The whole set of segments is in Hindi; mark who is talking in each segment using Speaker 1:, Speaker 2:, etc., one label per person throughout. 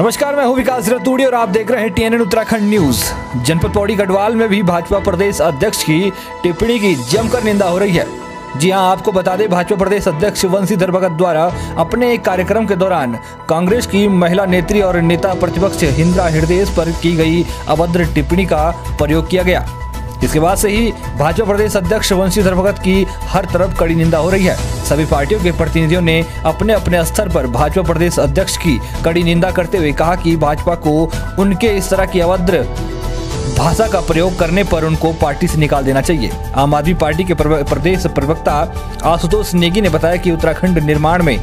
Speaker 1: नमस्कार, मैं हूँ विकास रतूड़ी और आप देख रहे हैं टीएनएन उत्तराखंड न्यूज़। जनपद पौड़ी गढ़वाल में भी भाजपा प्रदेश अध्यक्ष की टिप्पणी की जमकर निंदा हो रही है। जी हाँ, आपको बता दें, भाजपा प्रदेश अध्यक्ष वंशीधर भगत द्वारा अपने एक कार्यक्रम के दौरान कांग्रेस की महिला नेत्री और नेता प्रतिपक्ष हिंद्रा हृदय पर की गई अभद्र टिप्पणी का प्रयोग किया गया। इसके बाद से ही भाजपा प्रदेश अध्यक्ष वंशीधर भगत की हर तरफ़ कड़ी निंदा हो रही है। सभी पार्टियों के प्रतिनिधियों ने अपने अपने स्तर पर भाजपा प्रदेश अध्यक्ष की कड़ी निंदा करते हुए कहा कि भाजपा को उनके इस तरह की अभद्र भाषा का प्रयोग करने पर उनको पार्टी से निकाल देना चाहिए। आम आदमी पार्टी के प्रदेश प्रवक्ता आशुतोष नेगी ने बताया कि उत्तराखंड निर्माण में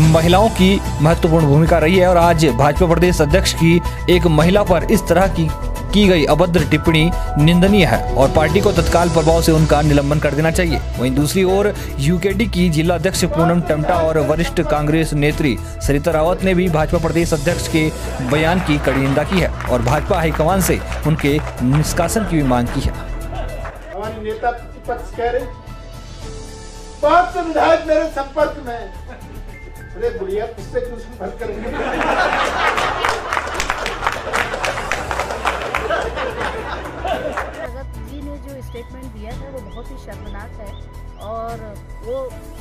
Speaker 1: महिलाओं की महत्वपूर्ण भूमिका रही है और आज भाजपा प्रदेश अध्यक्ष की एक महिला पर इस तरह की की गई अभद्र टिप्पणी निंदनीय है और पार्टी को तत्काल प्रभाव से उनका निलंबन कर देना चाहिए। वहीं दूसरी ओर यूकेडी की जिला अध्यक्ष पूनम टमटा और वरिष्ठ कांग्रेस नेत्री सरिता रावत ने भी भाजपा प्रदेश अध्यक्ष के बयान की कड़ी निंदा की है और भाजपा हाईकमान से उनके निष्कासन की भी मांग की है।
Speaker 2: मेरे संपर्क में अरे बुढ़िया किससे
Speaker 3: स्टेटमेंट दिया है वो बहुत ही शर्मनाक है। और वो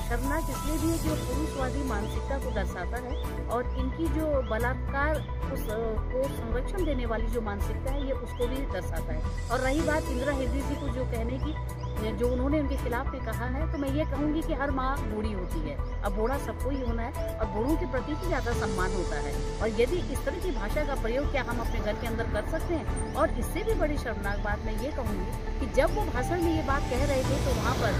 Speaker 3: शर्मनाक इसलिए भी है कि वो पुरुषवादी मानसिकता को दर्शाता है और इनकी जो बलात्कार, उस को संरक्षण देने वाली जो मानसिकता है, ये उसको भी दर्शाता है। और रही बात इंदिरा हृदय जी को जो कहने की जो उन्होंने उनके खिलाफ में कहा है तो मैं ये कहूँगी कि हर माँ बूढ़ी होती है। अब बूढ़ा सबको ही होना है, और बूढ़ों के प्रति ही ज़्यादा सम्मान होता है। और यदि इस तरह की भाषा का प्रयोग क्या हम अपने घर के अंदर कर सकते हैं? और इससे भी बड़ी शर्मनाक बात मैं ये कहूँगी कि जब वो भाषण में ये बात कह रहे थे तो वहाँ पर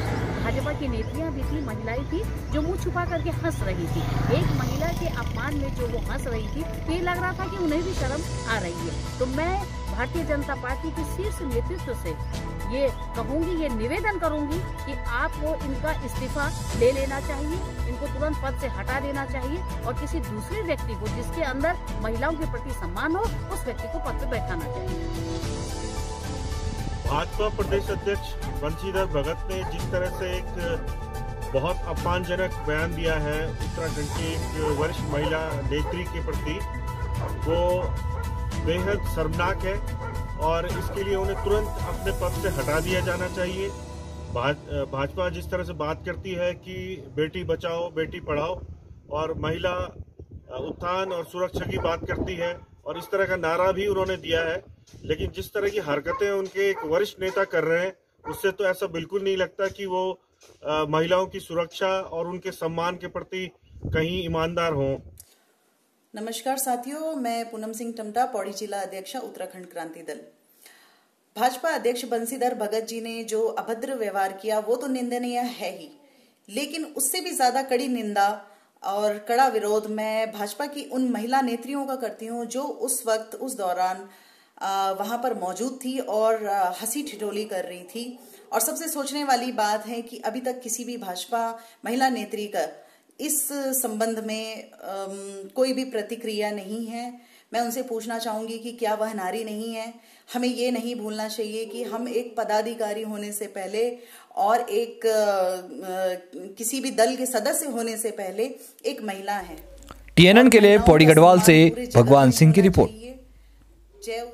Speaker 3: भाजपा की नेत्रियाँ भी थी, महिलाएँ थी, जो मुँह छुपा करके हंस रही थी। एक महिला के अपमान में जो वो हंस रही थी तो ये लग रहा था कि उन्हें भी शर्म आ रही है। तो मैं भारतीय जनता पार्टी के शीर्ष नेतृत्व से ये कहूँगी, ये निवेदन करूँगी कि आपको इनका इस्तीफा ले लेना चाहिए, इनको तुरंत पद से हटा देना चाहिए और किसी दूसरे व्यक्ति को जिसके अंदर महिलाओं के प्रति सम्मान हो, उस व्यक्ति को पद पर बैठाना चाहिए।
Speaker 4: भाजपा प्रदेश अध्यक्ष बंशीधर भगत ने जिस तरह से एक बहुत अपमानजनक बयान दिया है, उत्तराखंड की एक वरिष्ठ महिला नेत्री के प्रति, वो बेहद शर्मनाक है। और इसके लिए उन्हें तुरंत अपने पद से हटा दिया जाना चाहिए। भाजपा जिस तरह से बात करती है कि बेटी बचाओ, बेटी पढ़ाओ, और महिला उत्थान और सुरक्षा की बात करती है, और इस तरह का नारा भी उन्होंने दिया है। लेकिन जिस तरह की हरकतें उनके एक वरिष्ठ नेता कर रहे हैं, उससे तो ऐसा बिल्कुल नहीं लगता कि वो महिलाओं की सुरक्षा और उनके सम्मान के प्रति कहीं ईमानदार हों।
Speaker 5: नमस्कार साथियों, मैं पूनम सिंह टमटा, पौड़ी जिला अध्यक्ष, उत्तराखंड क्रांति दल। भाजपा अध्यक्ष बंसीधर भगत जी ने जो अभद्र व्यवहार किया, वो तो निंदनीय है ही। लेकिन उससे भी ज़्यादा कड़ी निंदा और कड़ा विरोध मैं भाजपा की उन महिला नेत्रियों का करती हूँ, जो उस वक्त, उस दौरान वहाँ पर मौजूद थी और हँसी ठिठोली कर रही थी। और सबसे सोचने वाली बात है कि अभी तक किसी भी भाजपा महिला नेत्री का इस संबंध में कोई भी प्रतिक्रिया नहीं है। मैं उनसे पूछना चाहूँगी कि क्या वह नारी नहीं है? हमें ये नहीं भूलना चाहिए कि हम एक पदाधिकारी होने से पहले और एक किसी भी दल के सदस्य होने से पहले एक महिला है।
Speaker 1: टीएनएन के लिए पौड़ी गढ़वाल से भगवान सिंह की रिपोर्ट।
Speaker 5: जय